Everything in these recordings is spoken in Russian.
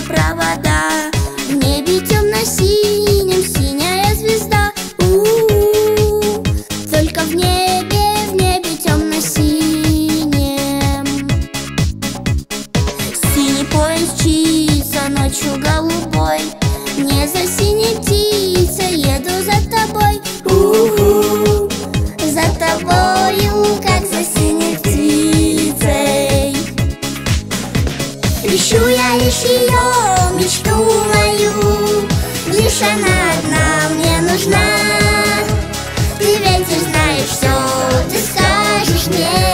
направо Ищу я лишь ее, мечту мою. Лишь она одна мне нужна. Ты ведь знаешь все, ты скажешь мне.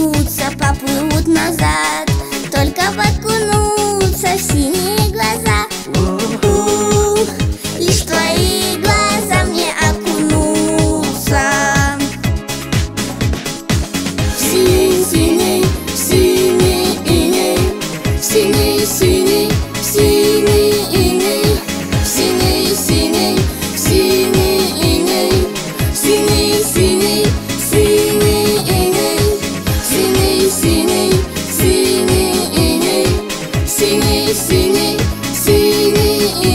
Качнутся, поплывут назад. Только подкунутся singing, singing.